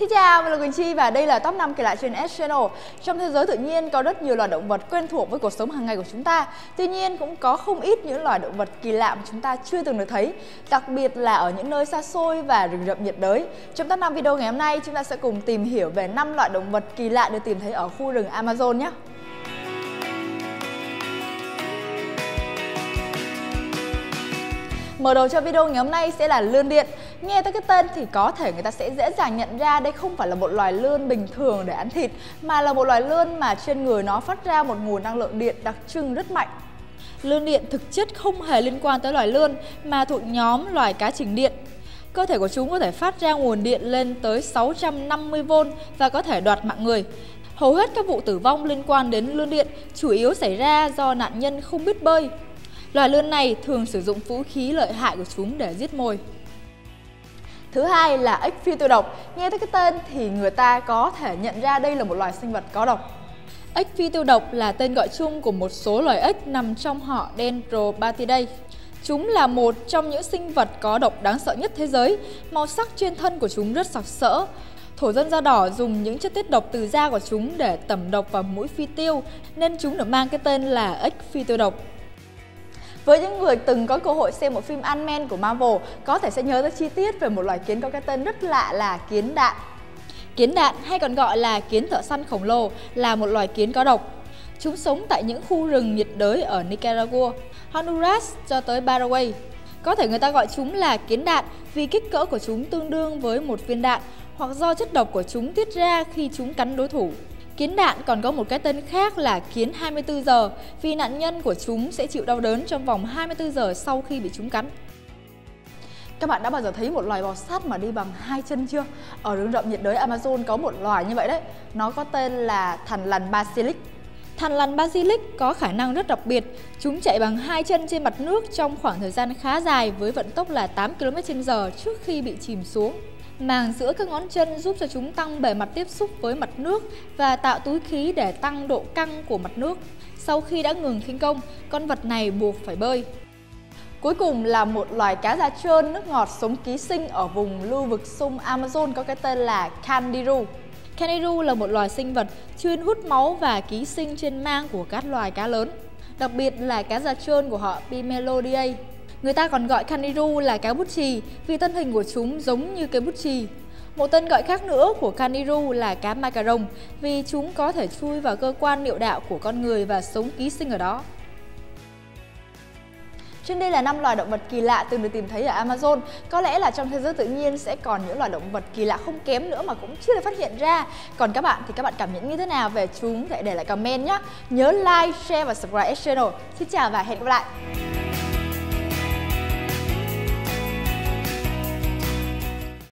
Xin chào, mình là Quỳnh Chi và đây là top 5 kỳ lạ trên S Channel. Trong thế giới tự nhiên có rất nhiều loài động vật quen thuộc với cuộc sống hàng ngày của chúng ta. Tuy nhiên cũng có không ít những loài động vật kỳ lạ mà chúng ta chưa từng được thấy, đặc biệt là ở những nơi xa xôi và rừng rậm nhiệt đới. Trong top 5 video ngày hôm nay, chúng ta sẽ cùng tìm hiểu về 5 loại động vật kỳ lạ được tìm thấy ở khu rừng Amazon nhé. Mở đầu cho video ngày hôm nay sẽ là lươn điện. Nghe tới cái tên thì có thể người ta sẽ dễ dàng nhận ra đây không phải là một loài lươn bình thường để ăn thịt, mà là một loài lươn mà trên người nó phát ra một nguồn năng lượng điện đặc trưng rất mạnh. Lươn điện thực chất không hề liên quan tới loài lươn mà thuộc nhóm loài cá trình điện. Cơ thể của chúng có thể phát ra nguồn điện lên tới 650V và có thể đoạt mạng người. Hầu hết các vụ tử vong liên quan đến lươn điện chủ yếu xảy ra do nạn nhân không biết bơi Loài lươn này thường sử dụng vũ khí lợi hại của chúng để giết mồi. Thứ hai là ếch phi tiêu độc. Nghe tới cái tên thì người ta có thể nhận ra đây là một loài sinh vật có độc. Ếch phi tiêu độc là tên gọi chung của một số loài ếch nằm trong họ Dendrobatidae. Chúng là một trong những sinh vật có độc đáng sợ nhất thế giới. Màu sắc trên thân của chúng rất sặc sỡ. Thổ dân da đỏ dùng những chất tiết độc từ da của chúng để tẩm độc vào mũi phi tiêu, nên chúng được mang cái tên là ếch phi tiêu độc. Với những người từng có cơ hội xem một phim Ant-Man của Marvel, có thể sẽ nhớ tới chi tiết về một loài kiến có cái tên rất lạ là kiến đạn. Kiến đạn hay còn gọi là kiến thợ săn khổng lồ là một loài kiến có độc. Chúng sống tại những khu rừng nhiệt đới ở Nicaragua, Honduras cho tới Paraguay. Có thể người ta gọi chúng là kiến đạn vì kích cỡ của chúng tương đương với một viên đạn hoặc do chất độc của chúng tiết ra khi chúng cắn đối thủ. Kiến đạn còn có một cái tên khác là kiến 24 giờ vì nạn nhân của chúng sẽ chịu đau đớn trong vòng 24 giờ sau khi bị chúng cắn. Các bạn đã bao giờ thấy một loài bò sát mà đi bằng hai chân chưa? Ở rừng rậm nhiệt đới Amazon có một loài như vậy đấy. Nó có tên là thằn lằn basilic. Thằn lằn basilic có khả năng rất đặc biệt. Chúng chạy bằng hai chân trên mặt nước trong khoảng thời gian khá dài với vận tốc là 8 km/h trước khi bị chìm xuống. Màng giữa các ngón chân giúp cho chúng tăng bề mặt tiếp xúc với mặt nước và tạo túi khí để tăng độ căng của mặt nước. Sau khi đã ngừng khinh công, con vật này buộc phải bơi. Cuối cùng là một loài cá da trơn nước ngọt sống ký sinh ở vùng lưu vực sông Amazon có cái tên là Candiru. Candiru là một loài sinh vật chuyên hút máu và ký sinh trên mang của các loài cá lớn, đặc biệt là cá da trơn của họ Pimelodiae. Người ta còn gọi Caniru là cá bút chì vì thân hình của chúng giống như cái bút chì. Một tên gọi khác nữa của Caniru là cá macaron vì chúng có thể chui vào cơ quan niệu đạo của con người và sống ký sinh ở đó. Trên đây là năm loài động vật kỳ lạ từng được tìm thấy ở Amazon. Có lẽ là trong thế giới tự nhiên sẽ còn những loài động vật kỳ lạ không kém nữa mà cũng chưa được phát hiện ra. Còn các bạn thì các bạn cảm nhận như thế nào về chúng? Hãy để lại comment nhé. Nhớ like, share và subscribe channel. Xin chào và hẹn gặp lại.